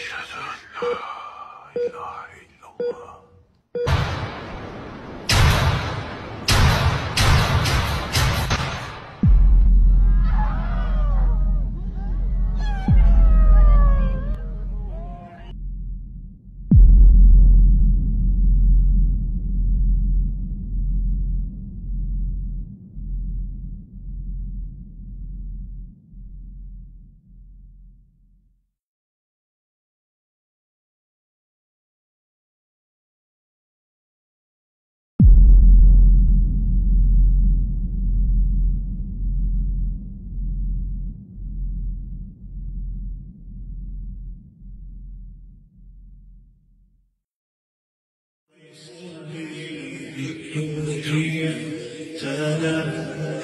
أشهد أن لا إله إلا الله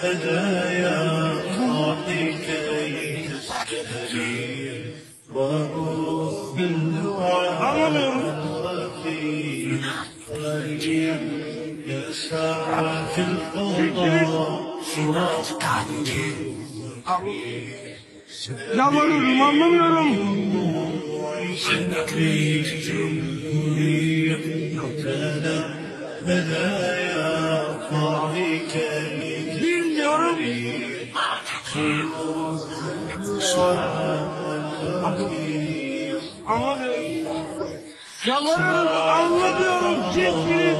هدايا أعطيك كي تستهدي وأؤمن وفي خارجي يسعى في الفضاء Yalvarıyorum anlamıyorum. هدايا أعطيك Bilmiyorum. Anlamıyorum. Yalvarıyorum anlamıyorum. Ciddi.